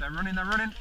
They're running, they're running.